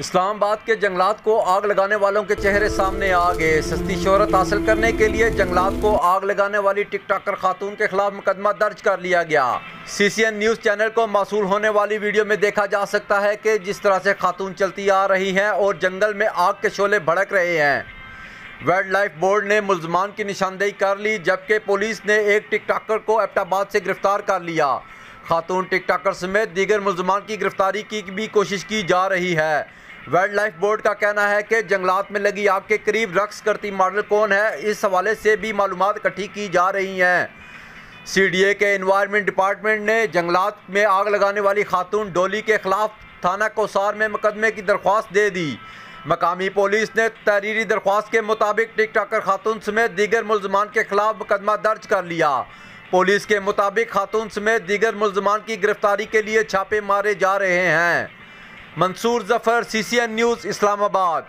इस्लामाबाद के जंगलात को आग लगाने वालों के चेहरे सामने आ गए। सस्ती शोहरत हासिल करने के लिए जंगलात को आग लगाने वाली टिकटॉकर खातून के खिलाफ मुकदमा दर्ज कर लिया गया। सीसीएन न्यूज़ चैनल को मौसू होने वाली वीडियो में देखा जा सकता है कि जिस तरह से खातून चलती आ रही हैं और जंगल में आग के शोले भड़क रहे हैं। वाइल्ड लाइफ बोर्ड ने मुलजमान की निशानदेही कर ली, जबकि पुलिस ने एक टिकटॉकर को एबटाबाद से गिरफ़्तार कर लिया। खातून टिकटॉकर समेत दीगर मुलजमान की गिरफ्तारी की भी कोशिश की जा रही है। वाइल्ड लाइफ बोर्ड का कहना है कि जंगलात में लगी आग के करीब रक्स करती मॉडल कौन है, इस हवाले से भी मालूम इकट्ठी की जा रही हैं। सी डी ए के इन्वायरमेंट डिपार्टमेंट ने जंगलात में आग लगाने वाली खातून डोली के खिलाफ थाना कोसार में मुकदमे की दरख्वास्त दे दी। मकामी पुलिस ने तहरीरी दरख्वास्त के मुताबिक टिक टाकर खातून समेत दीगर मुलजमान के खिलाफ मुकदमा दर्ज कर लिया। पुलिस के मुताबिक खातून समेत दीगर मुलजमान की गिरफ्तारी के लिए छापे मारे जा रहे हैं। Mansoor Zafar C C N news Islamabad.